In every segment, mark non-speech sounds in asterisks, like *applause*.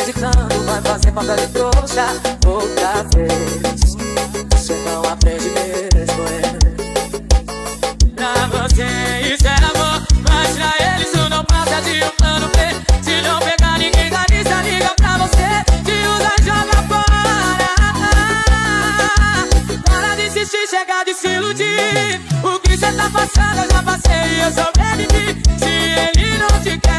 criticando vai fazer falta de trouxa outra vez. Você não aprende mesmo, é. Pra você isso é amor, mas pra ele isso não passa de um plano B. Se não pegar ninguém da lista, liga pra você, te usa, joga fora. Para de insistir, chega de se iludir. O que cê tá passando, eu já passei e eu sobrevivi. Se ele não te quer.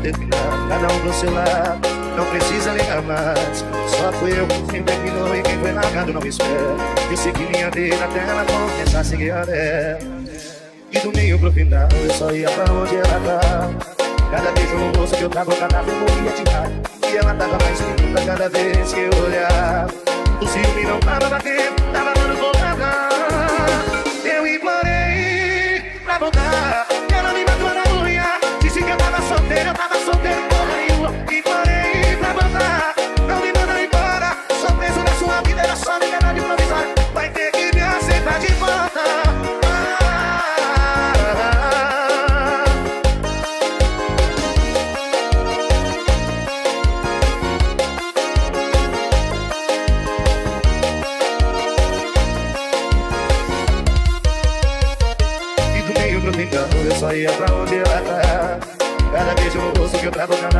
terminar, cada um do seu lado. Não precisa ligar mais. Só fui eu quem terminou e quem foi largado não espera. Eu segui minha vida até ela começar a seguir a dela. E do meio pro final eu só ia pra onde ela tá. Cada beijo no rosto que eu tava, cada vez morria de raiva. E ela tava mais linda cada vez que eu olhava. O ciúme não tava batendo, tava dando bolada. Eu implorei pra voltar. Leva o canal.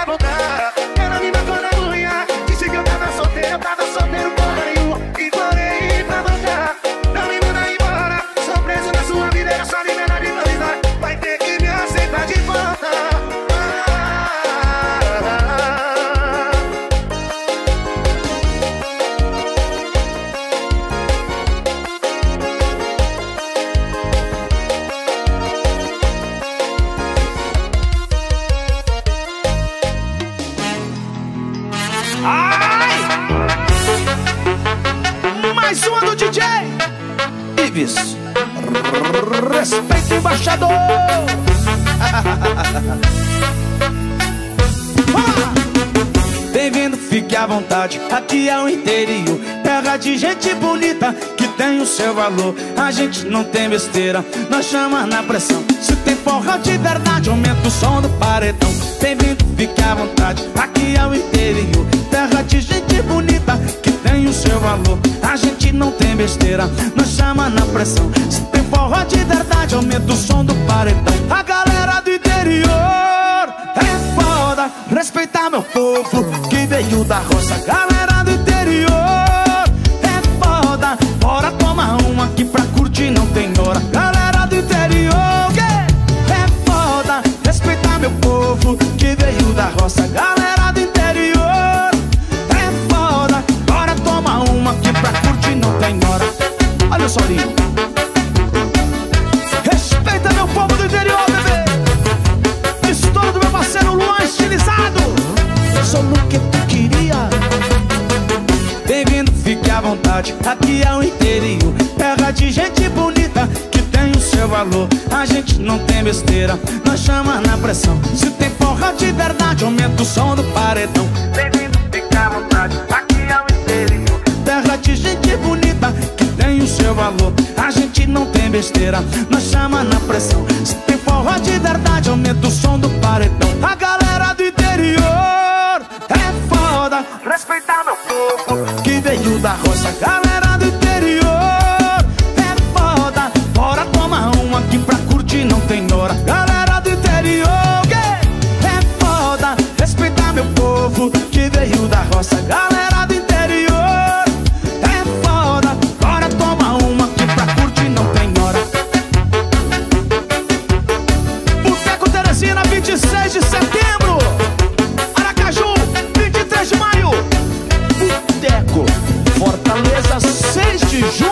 Quero voltar. Ela me matou na né? Ives, respeita embaixador! *laughs* Bem-vindo, fique à vontade, aqui é o interior. Terra de gente bonita, que tem o seu valor. A gente não tem besteira, nós chama na pressão. Se tem forró de verdade, aumenta o som do paredão. Bem-vindo, fique à vontade, aqui é o interior. Terra de gente bonita valor. A gente não tem besteira, nós chama na pressão. Se tem forró de verdade, aumenta o som do paredão. A galera do interior é foda. Respeitar meu povo que veio da roça Galera valor A gente não tem besteira Nós chama na pressão. Se tem forra de verdade Aumenta o som do paredão. Bem-vindo, fique à vontade Aqui é o interior Terra de gente bonita Que tem o seu valor. A gente não tem besteira Nós chama na pressão. Se tem forró de verdade Aumenta o som do paredão 23 de maio. Boteco, Fortaleza, 6 de junho.